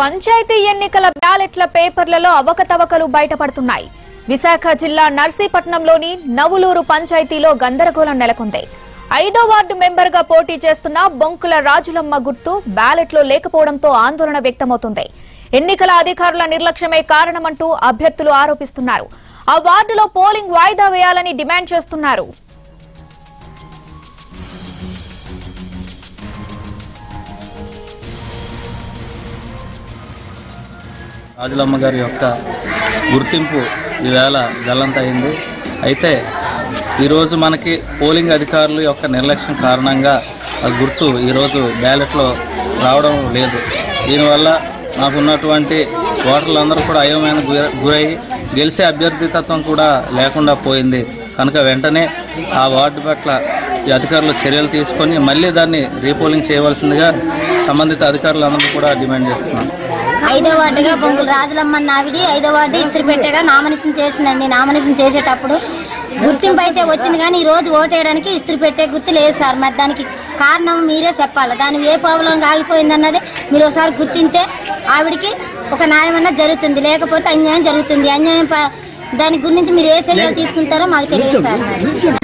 పంచాయతీ ఎన్నికల బ్యాలెట్ల పేపర్లలో అవకతవకలు బయటపడుతున్నాయి. విశాఖ జిల్లా నర్సీపట్నంలోని నవులూరు పంచాయతీలో గందరగోళం నెలకొంది. ఐదో వార్డు మెంబర్గా పోటీ చేస్తున్న బొంకుల రాజులమ్మ గుర్తు బ్యాలెట్లో లేకపోవడంతో ఆందోళన వ్యక్తమవుతుంది. ఎన్నికల అధికారుల నిర్లక్ష్యమే కారణమంటూ అభ్యర్థులు ఆరోపిస్తున్నారు. ఆ వార్డులో పోలింగ్ వాయిదా వేయాలని డిమాండ్ చేస్తున్నారు. రాజులమ్మ గారి యొక్క గుర్తింపు ఈవేళ గల్లంతయింది అయితే ఈరోజు మనకి పోలింగ్ అధికారుల యొక్క నిర్లక్ష్యం కారణంగా ఆ గుర్తు ఈరోజు బ్యాలెట్లో రావడం లేదు. దీనివల్ల మాకున్నటువంటి ఓటర్లందరూ కూడా అయోమైన గుర- గురై గెలిచే అభ్యర్థితత్వం కూడా లేకుండా పోయింది. కనుక వెంటనే ఆ వార్డు పట్ల ఈ అధికారులు చర్యలు తీసుకొని మళ్ళీ దాన్ని రీపోలింగ్ చేయవలసిందిగా సంబంధిత అధికారులందరూ కూడా డిమాండ్ చేస్తున్నాం. ఐదో వార్డుగా బొంగులు రాజులమ్మ నావిడి ఐదో వార్డు ఇస్త్రీపెట్టెగా నామినేషన్ చేసిందండి. నామినేషన్ చేసేటప్పుడు గుర్తింపు అయితే వచ్చింది కానీ ఈ రోజు ఓటేయడానికి ఇస్త్రీ పెట్టే గుర్తు లేదు సార్. మరి దానికి కారణం మీరే చెప్పాలి. దాని ఏ ప్రాబ్లం ఆగిపోయింది అన్నది మీరు ఒకసారి గుర్తింటే ఆవిడికి ఒక న్యాయం అన్నది జరుగుతుంది. లేకపోతే అన్యాయం జరుగుతుంది. అన్యాయం దాని గురించి మీరు ఏ చర్యలు తీసుకుంటారో మాకు తెలియదు సార్.